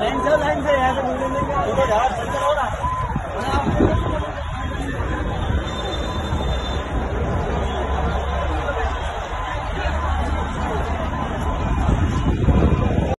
line से line से यहाँ से